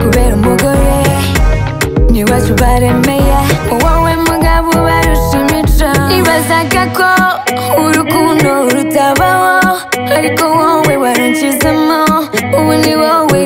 ko nzakubera umugore n'iwacu baremeye wowe mugabo ubarusha imico nibazaga ko urukundo rutabaho ariko wowe warunshyizemo ubu ni wowe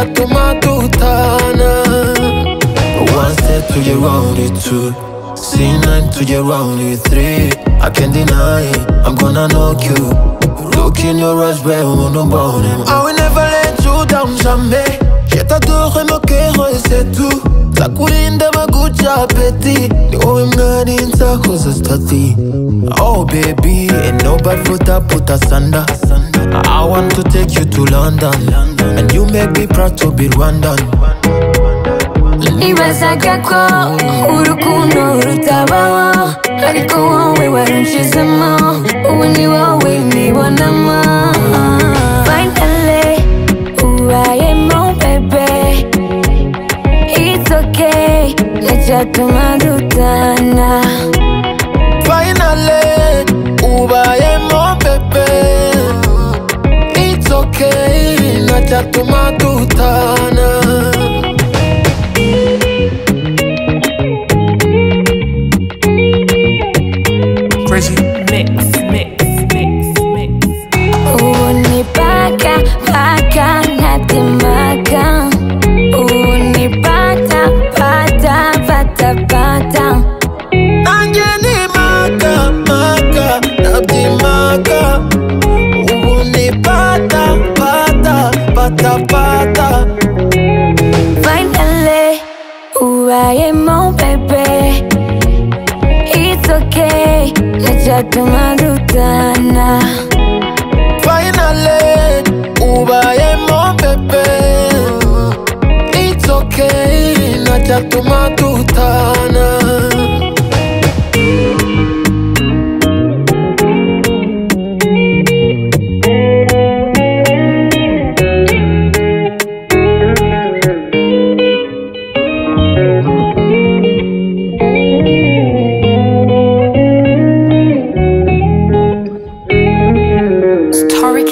okay, najatuma dutana One step to round it two C9 to round it three. I can't deny it, I'm gonna knock you. Look in your eyes, where on the bottom I will never let you down, jamais. Je t'adore, mon cœur, et c'est tout Nzakurinda baguca apeti Ni wowe mwari nzahoza stati Oh baby, ain't nobody put up, put us under I want to take you to London. London. And you make me proud to be Rwandan. Nibazaga ko urukundo rutabaho ariko wowe warunshizemo ubu ni wowe nibonamo. Finally ubayemo bebe it's okay ntacyatuma dutana. Finally, ubayemo okay, najatuma dutana Crazy. Mix, mix, mix, mix. ubu ni paka paka ntatemaka ubu ni pata pata pata pata pata pata Finally, ubayemo bebe It's okay, ntacyatuma dutana Finally, ubayemo bebe It's okay, najatuma dutana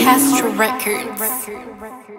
Castro Records.